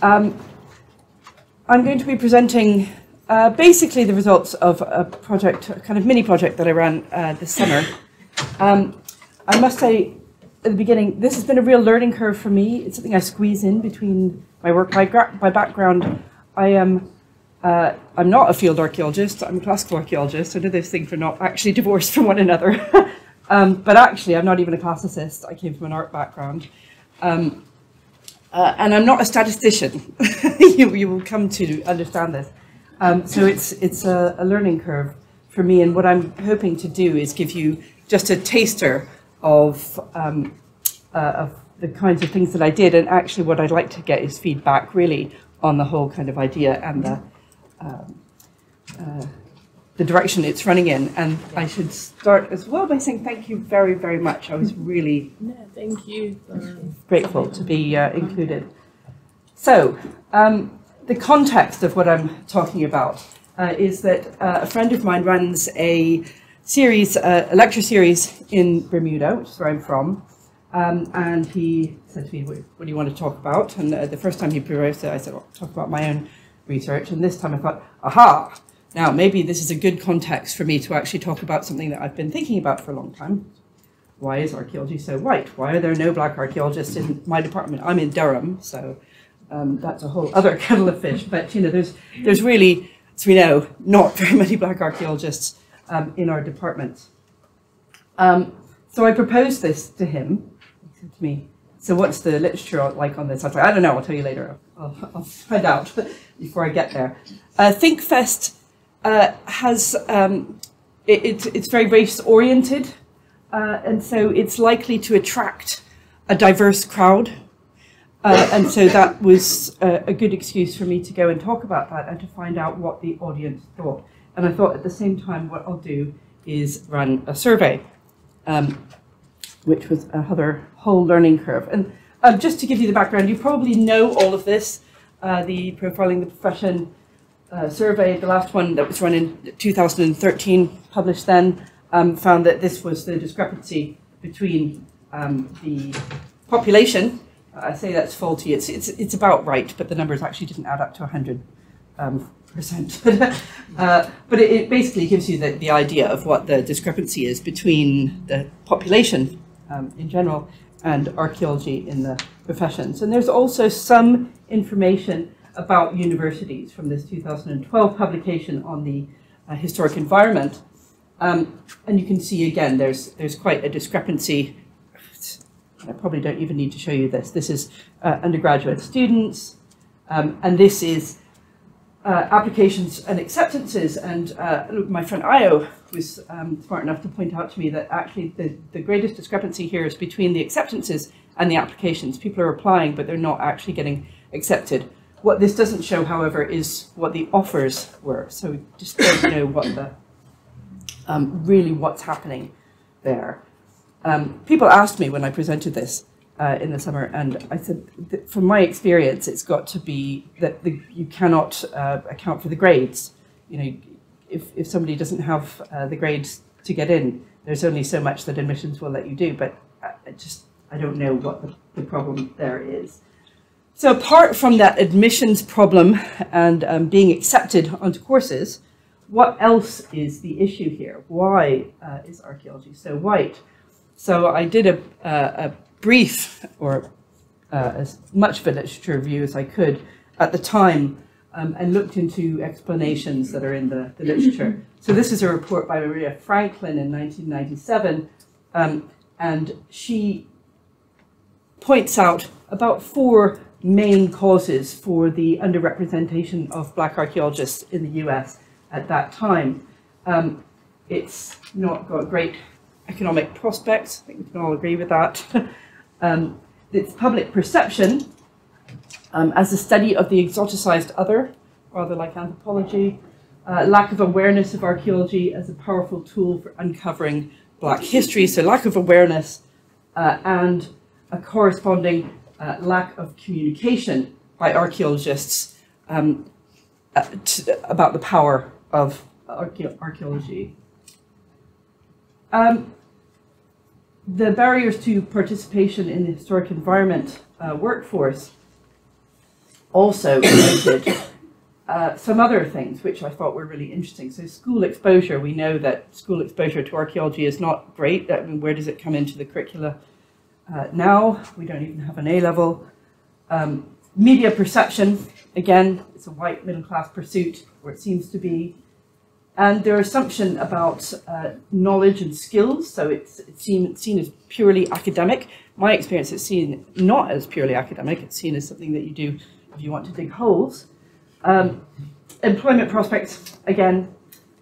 Um, I'm going to be presenting uh, basically the results of a project, a kind of mini project that I ran uh, this summer. Um, I must say at the beginning, this has been a real learning curve for me. It's something I squeeze in between my work. My, background, I am uh, I'm not a field archaeologist, I'm a classical archaeologist. I know those things are not actually divorced from one another. um, but actually, I'm not even a classicist. I came from an art background. Um, uh, and I'm not a statistician. you, you, will come to understand this. Um, so it's, it's a, a, learning curve for me. And what I'm hoping to do is give you just a taster of, um, uh, of the kinds of things that I did. And actually, what I'd like to get is feedback really on the whole kind of idea and the um, uh, the direction it's running in. And I should start as well by saying thank you very, very much. I was really no, thank you grateful to be uh, included. So, um, the context of what I'm talking about uh, is that uh, a friend of mine runs a series, uh, a lecture series in Bermuda, which is where I'm from. Um, and he said to me, what, what, do you want to talk about? And uh, the first time he proposed it, I said, I'll talk about my own research. And this time I thought, aha, now maybe this is a good context for me to actually talk about something that I've been thinking about for a long time. Why is archaeology so white? Why are there no black archaeologists in my department? I'm in Durham, so um, that's a whole other kettle of fish. But you know, there's there's really, as we know, not very many black archaeologists um, in our department. Um, so I proposed this to him. He said to me, "So what's the literature like on this?" I was like, "I don't know. I'll tell you later. I'll, I'll find out." before I get there. Uh, ThinkFest uh, has um, it, it, it's very race oriented, uh, and so it's likely to attract a diverse crowd. Uh, and so that was a, a, good excuse for me to go and talk about that and to find out what the audience thought. And I thought at the same time, what I'll do is run a survey, um, which was another whole learning curve. And um, just to give you the background, you probably know all of this uh, the Profiling the Profession uh, survey, the last one that was run in 2013, published then, um, found that this was the discrepancy between um, the population. I say that's faulty. It's, it's, it's about right, but the numbers actually didn't add up to 100 um, percent. uh, but it, it, basically gives you the, the idea of what the discrepancy is between the population um, in general and archaeology in the professions. And there's also some information about universities from this 2012 publication on the uh, historic environment. Um, and you can see again, there's, there's quite a discrepancy. I probably don't even need to show you this. This is uh, undergraduate students, um, and this is uh, applications and acceptances. And uh, my friend Io was um, smart enough to point out to me that actually the, the greatest discrepancy here is between the acceptances and the applications. People are applying, but they're not actually getting accepted. What this doesn't show, however, is what the offers were. So we just don't know what the um, really what's happening there. Um, people asked me when I presented this uh, in the summer, and I said, from my experience, it's got to be that the, you cannot uh, account for the grades. You know, if, if somebody doesn't have uh, the grades to get in, there's only so much that admissions will let you do. But I uh, just I don't know what the, the problem there is. So apart from that admissions problem and um, being accepted onto courses, what else is the issue here? Why uh, is archaeology so white? So I did a, a brief or uh, as much of a literature review as I could at the time um, and looked into explanations that are in the, the literature. So this is a report by Maria Franklin in 1997, um, and she points out about four main causes for the underrepresentation of black archaeologists in the US at that time. Um, it's not got great economic prospects, I think we can all agree with that. um, it's public perception um, as a study of the exoticized other, rather like anthropology, uh, lack of awareness of archaeology as a powerful tool for uncovering black history, so lack of awareness uh, and a corresponding uh, lack of communication by archaeologists um, uh, about the power of archaeology. Um, the barriers to participation in the historic environment uh, workforce also noted uh, some other things which I thought were really interesting. So school exposure, we know that school exposure to archaeology is not great. I mean, where does it come into the curricula uh, now? We don't even have an A level. Um, media perception, again, it's a white middle class pursuit, or it seems to be. And their assumption about uh, knowledge and skills, so it's, it's seen, seen as purely academic. My experience, it's seen not as purely academic, it's seen as something that you do if you want to dig holes. Um, employment prospects, again,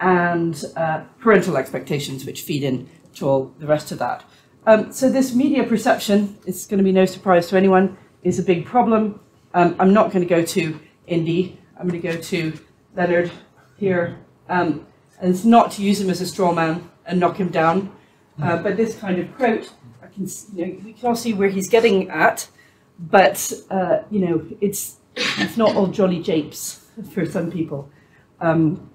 and uh, parental expectations, which feed in to all the rest of that. Um, so this media perception, is going to be no surprise to anyone, is a big problem. Um, I'm not going to go to Indy. I'm going to go to Leonard here. Um, and it's not to use him as a straw man and knock him down, uh, but this kind of quote, I can, you know, we can all see where he's getting at, but, uh, you know, it's it's not all jolly japes for some people. Um,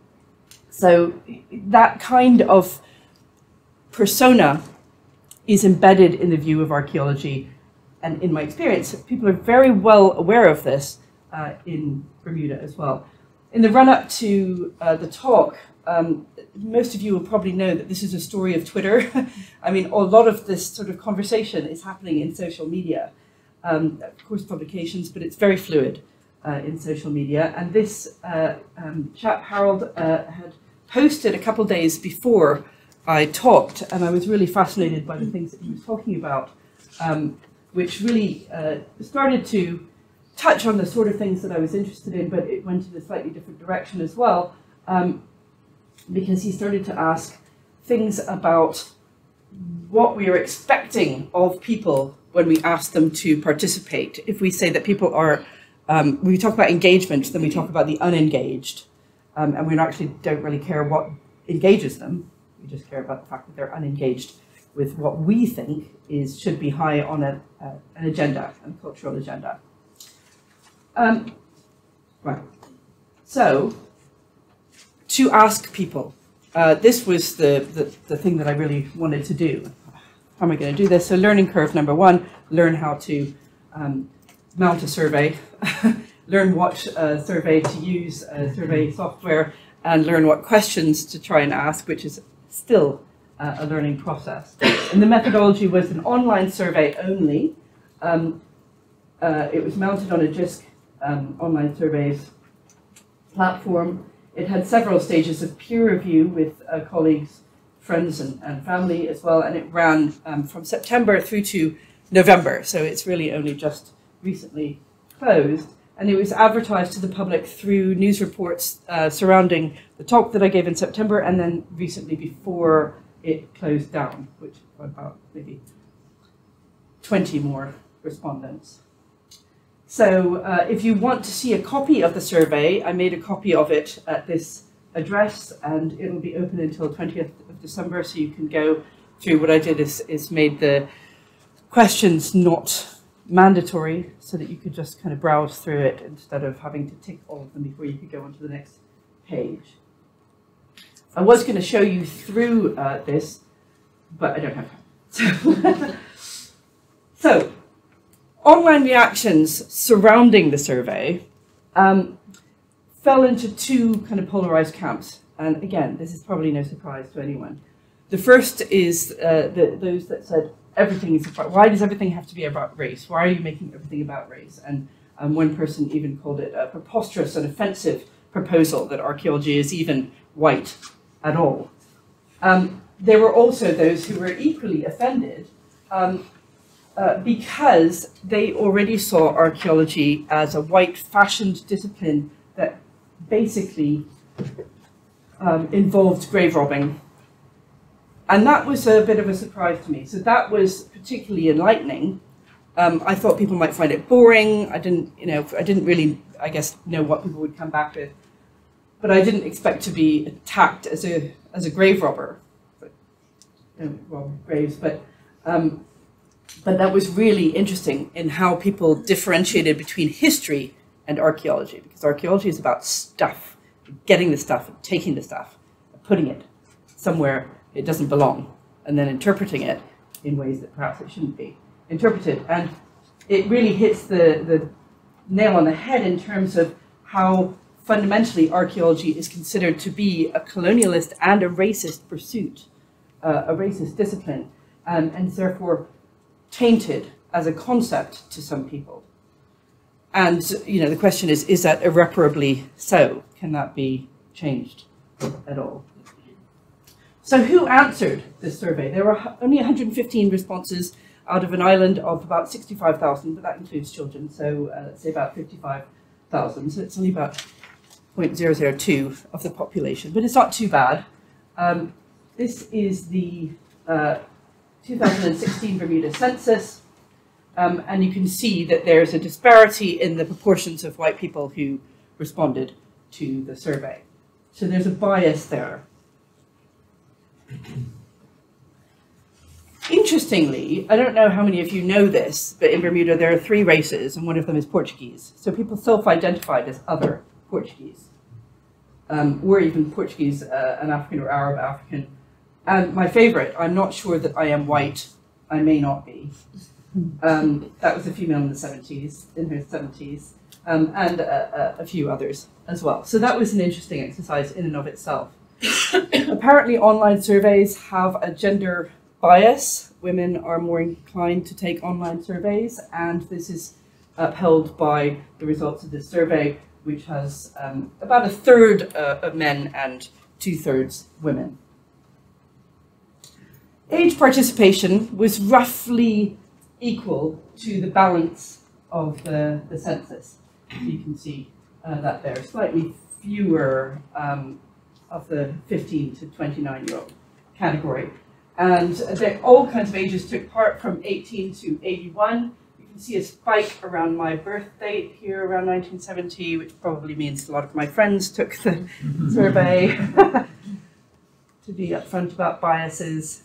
so that kind of persona is embedded in the view of archaeology. And in my experience, people are very well aware of this uh, in Bermuda as well. In the run up to uh, the talk, um, most of you will probably know that this is a story of Twitter. I mean, a lot of this sort of conversation is happening in social media, um, of course, publications, but it's very fluid uh, in social media. And this uh, um, chap, Harold, uh, had posted a couple days before I talked, and I was really fascinated by the things that he was talking about, um, which really uh, started to touch on the sort of things that I was interested in, but it went in a slightly different direction as well, um, because he started to ask things about what we are expecting of people when we ask them to participate. If we say that people are um, we talk about engagement, then we talk about the unengaged, um, and we actually don't really care what engages them. We just care about the fact that they're unengaged with what we think is should be high on a, uh, an agenda, a cultural agenda. Um, right. So, to ask people, uh, this was the, the, the thing that I really wanted to do. How am I going to do this? So, learning curve number one: learn how to um, mount a survey, learn what uh, survey to use, uh, survey software, and learn what questions to try and ask, which is still uh, a learning process. And the methodology was an online survey only. Um, uh, it was mounted on a JISC um, online surveys platform. It had several stages of peer review with uh, colleagues, friends, and, and, family as well, and it ran um, from September through to November. So it's really only just recently closed, and it was advertised to the public through news reports uh, surrounding the talk that I gave in September, and then recently before it closed down, which about maybe 20 more respondents. So uh, if you want to see a copy of the survey, I made a copy of it at this address, and it'll be open until 20th of December, so you can go through. What I did is, is made the questions not mandatory so that you could just kind of browse through it instead of having to tick all of them before you could go on to the next page. I was going to show you through uh, this, but I don't have time. So, so online reactions surrounding the survey um, fell into two kind of polarized camps. And again, this is probably no surprise to anyone. The first is uh, the, those that said, everything is about, why does everything have to be about race? Why are you making everything about race? And um, one person even called it a preposterous and offensive proposal that archaeology is even white at all. Um, there were also those who were equally offended um, uh, because they already saw archaeology as a white fashioned discipline that basically um, involved grave robbing and that was a bit of a surprise to me. So that was particularly enlightening. Um, I thought people might find it boring. I didn't, you know, I didn't really, I guess, know what people would come back with. But I didn't expect to be attacked as a as a grave robber. But, don't rob graves, but um, but that was really interesting in how people differentiated between history and archaeology, because archaeology is about stuff, getting the stuff, taking the stuff, putting it somewhere it doesn't belong, and then interpreting it in ways that perhaps it shouldn't be interpreted. And it really hits the, the nail on the head in terms of how fundamentally archaeology is considered to be a colonialist and a racist pursuit, uh, a racist discipline, um, and therefore tainted as a concept to some people. And you know, the question is: Is that irreparably so? Can that be changed at all? So, who answered this survey? There were only 115 responses out of an island of about 65,000, but that includes children, so uh, let's say about 55,000. So it's only about 0.002 of the population, but it's not too bad. Um, this is the uh, 2016 Bermuda census, um, and you can see that there's a disparity in the proportions of white people who responded to the survey. So there's a bias there. Interestingly, I don't know how many of you know this, but in Bermuda there are three races, and one of them is Portuguese. So people self-identified as other Portuguese, um, or even Portuguese, uh, an African or Arab African. And my favorite, I'm not sure that I am white. I may not be. Um, that was a female in the 70s, in her 70s, um, and a, a, few others as well. So that was an interesting exercise in and of itself. Apparently, online surveys have a gender bias. Women are more inclined to take online surveys, and this is upheld by the results of this survey, which has um, about a third uh, of men and two thirds women. Age participation was roughly equal to the balance of the, the census. You can see uh, that there, are slightly fewer um, of the 15 to 29 year old category. And all kinds of ages took part from 18 to 81. You can see a spike around my birth date here around 1970, which probably means a lot of my friends took the survey to be upfront about biases.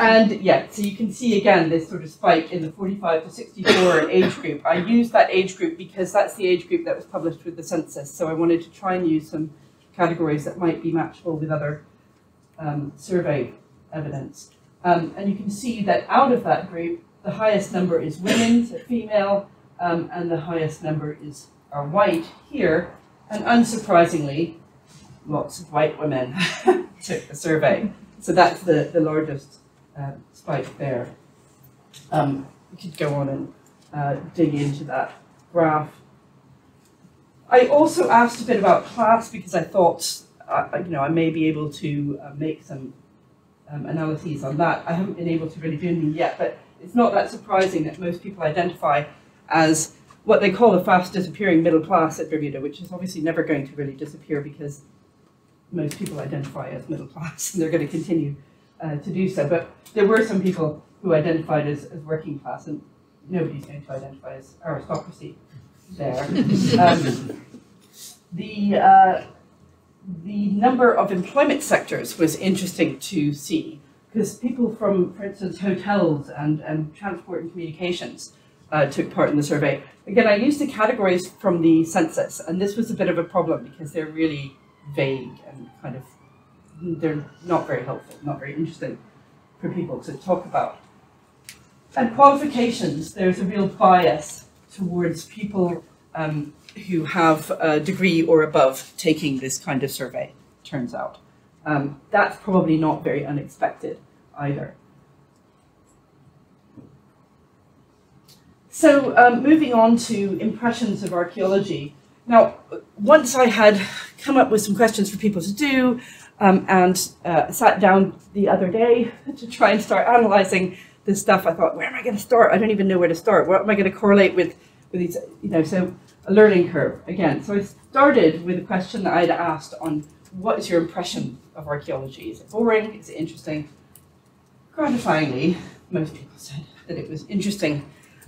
And yeah, so you can see again this sort of spike in the 45 to 64 age group. I used that age group because that's the age group that was published with the census. So I wanted to try and use some categories that might be matchable with other um, survey evidence. Um, and you can see that out of that group, the highest number is women, so female, um, and the highest number is are white here. And unsurprisingly, lots of white women took the survey. So that's the, the largest uh, spike there. Um, we could go on and uh, dig into that graph. I also asked a bit about class because I thought, uh, you know, I may be able to uh, make some um, analyses on that. I haven't been able to really do anything yet, but it's not that surprising that most people identify as what they call the fast disappearing middle class at Bermuda, which is obviously never going to really disappear because most people identify as middle class and they're going to continue uh, to do so. But there were some people who identified as, as working class, and nobody's going to identify as aristocracy there. Um, the uh, the number of employment sectors was interesting to see because people from, for instance, hotels and, and transport and communications uh, took part in the survey. Again, I used the categories from the census, and this was a bit of a problem because they're really vague and kind of they're not very helpful, not very interesting for people to talk about. And qualifications, there's a real bias towards people um, who have a degree or above taking this kind of survey, turns out. Um, that's probably not very unexpected either. So um, moving on to impressions of archaeology. Now, once I had come up with some questions for people to do um, and uh, sat down the other day to try and start analyzing this stuff, I thought, where am I going to start? I don't even know where to start. What am I going to correlate with, with these, you know, so a learning curve again. So I started with a question that I'd asked on what is your impression of archaeology? Is it boring? Is it interesting? Gratifyingly, most people said that it was interesting.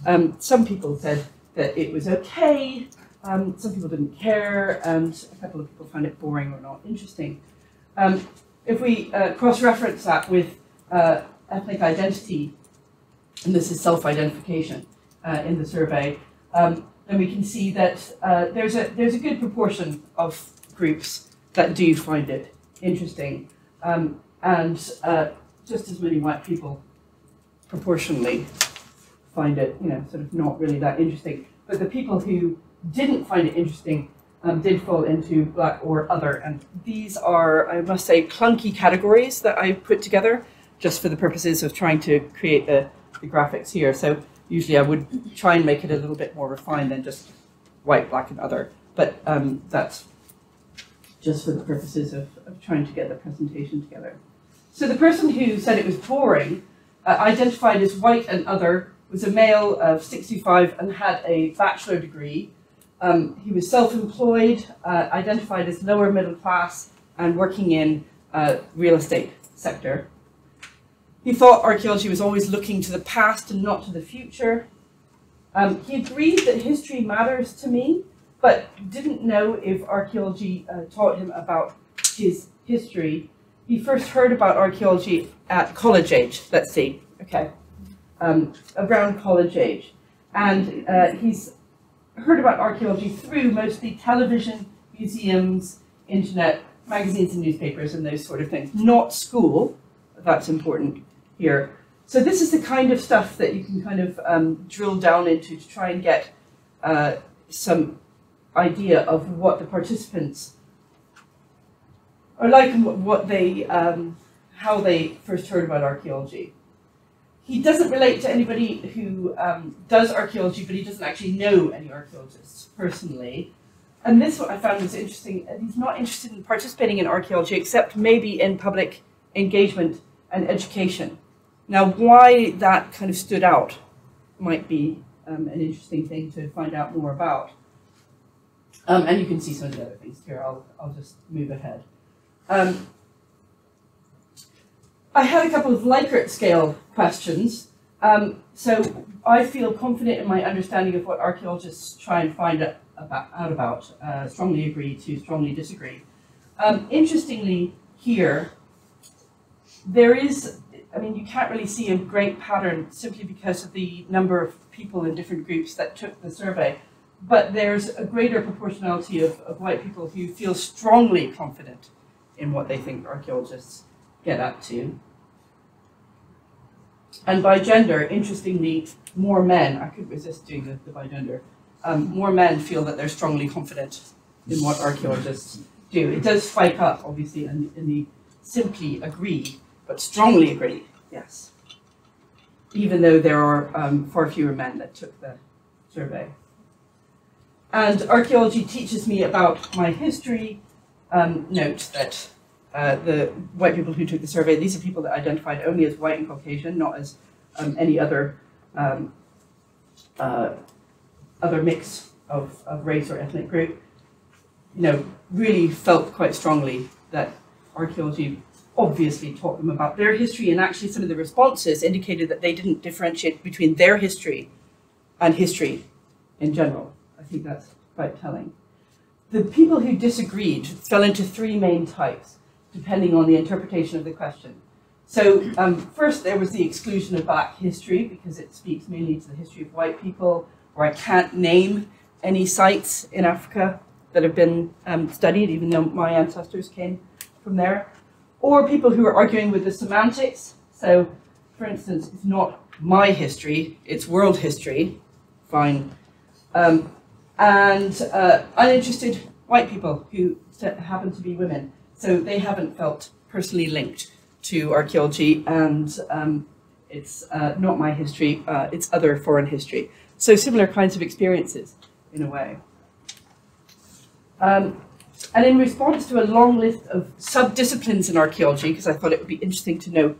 Um, some people said that it was okay. Um, some people didn't care, and a couple of people found it boring or not interesting. Um, if we uh, cross-reference that with uh, ethnic identity, and this is self-identification uh, in the survey, um, then we can see that uh, there's a there's a good proportion of groups that do find it interesting, um, and uh, just as many white people proportionally find it, you know, sort of not really that interesting. But the people who didn't find it interesting um, did fall into black or other. And these are, I must say, clunky categories that I put together just for the purposes of trying to create the, the graphics here. So usually I would try and make it a little bit more refined than just white, black, and other. But um, that's just for the purposes of, of trying to get the presentation together. So the person who said it was boring, uh, identified as white and other, was a male of 65 and had a bachelor degree. Um, he was self-employed, uh, identified as lower middle class, and working in uh, real estate sector. He thought archaeology was always looking to the past and not to the future. Um, he agreed that history matters to me, but didn't know if archaeology uh, taught him about his history. He first heard about archaeology at college age, let's see, okay, um, around college age. And uh, he's heard about archaeology through mostly television, museums, internet, magazines and newspapers and those sort of things, not school, that's important here. So this is the kind of stuff that you can kind of um, drill down into to try and get uh, some idea of what the participants are like and what they, um, how they first heard about archaeology. He doesn't relate to anybody who um, does archaeology, but he doesn't actually know any archaeologists personally. And this what I found was interesting. He's not interested in participating in archaeology, except maybe in public engagement and education. Now, why that kind of stood out might be um, an interesting thing to find out more about. Um, and you can see some of the other things here. I'll, I'll just move ahead. Um, I had a couple of Likert scale questions. Um, so I feel confident in my understanding of what archaeologists try and find out about, out about uh, strongly agree to strongly disagree. Um, interestingly, here, there is, I mean, you can't really see a great pattern simply because of the number of people in different groups that took the survey but there's a greater proportionality of, of white people who feel strongly confident in what they think archaeologists get up to. And by gender, interestingly, more men, I could resist doing the, the by gender, um, more men feel that they're strongly confident in what archaeologists do. It does spike up, obviously, in, in the simply agree, but strongly agree, yes. Even though there are um, far fewer men that took the survey. And archaeology teaches me about my history. Um, note that uh, the white people who took the survey, these are people that identified only as white and Caucasian, not as um, any other um, uh, other mix of, of race or ethnic group. You know, really felt quite strongly that archaeology obviously taught them about their history, and actually some of the responses indicated that they didn't differentiate between their history and history in general. I think that's quite telling. The people who disagreed fell into three main types, depending on the interpretation of the question. So um, first there was the exclusion of black history, because it speaks mainly to the history of white people, or I can't name any sites in Africa that have been um, studied, even though my ancestors came from there. Or people who are arguing with the semantics. So, for instance, it's not my history, it's world history. Fine. Um, and uh, uninterested white people who happen to be women. So they haven't felt personally linked to archaeology, and um, it's uh, not my history, uh, it's other foreign history. So similar kinds of experiences, in a way. Um, and in response to a long list of sub-disciplines in archaeology, because I thought it would be interesting to know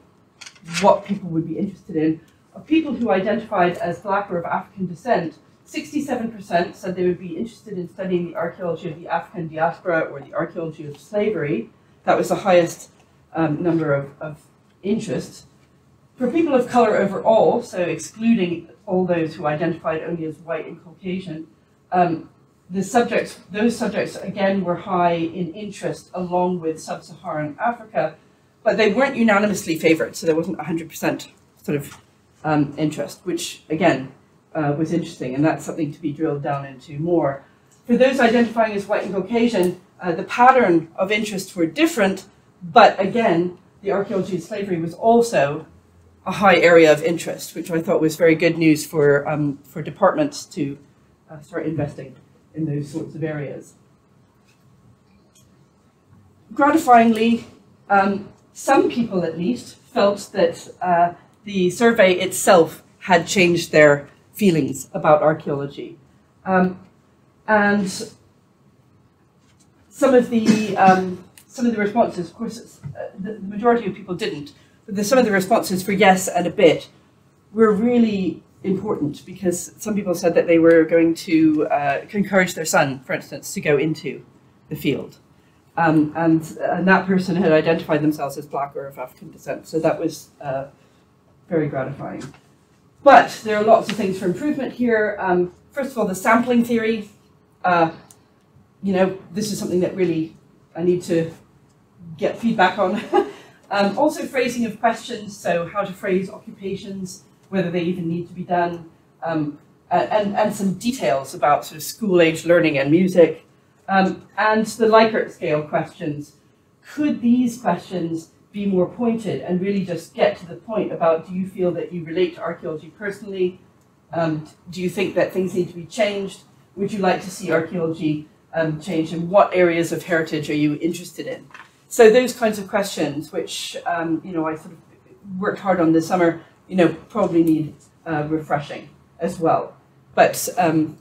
what people would be interested in, of people who identified as black or of African descent, 67% said they would be interested in studying the archaeology of the African diaspora or the archaeology of slavery. That was the highest um, number of, of interests. For people of color overall, so excluding all those who identified only as white and Caucasian, um, the subjects, those subjects again were high in interest along with sub-Saharan Africa, but they weren't unanimously favored, so there wasn't 100% sort of um, interest, which again uh, was interesting, and that's something to be drilled down into more. For those identifying as white and Caucasian, uh, the pattern of interests were different, but again, the archaeology of slavery was also a high area of interest, which I thought was very good news for, um, for departments to uh, start investing in those sorts of areas. Gratifyingly, um, some people at least felt that uh, the survey itself had changed their feelings about archaeology. Um, and some of the um, some of the responses, of course, uh, the majority of people didn't, but the, some of the responses for yes and a bit were really important because some people said that they were going to uh, encourage their son, for instance, to go into the field. Um, and, and that person had identified themselves as black or of African descent, so that was uh, very gratifying. But there are lots of things for improvement here. Um, first of all, the sampling theory. Uh, you know, this is something that really I need to get feedback on. um, also, phrasing of questions, so how to phrase occupations, whether they even need to be done, um, and, and some details about sort of school age learning and music, um, and the Likert scale questions. Could these questions be more pointed and really just get to the point about do you feel that you relate to archaeology personally? Um, do you think that things need to be changed? Would you like to see archaeology um, change? And what areas of heritage are you interested in? So those kinds of questions, which um, you know I sort of worked hard on this summer, you know, probably need uh, refreshing as well. But um,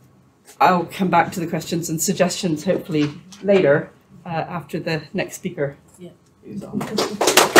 I'll come back to the questions and suggestions hopefully later uh, after the next speaker. Yeah.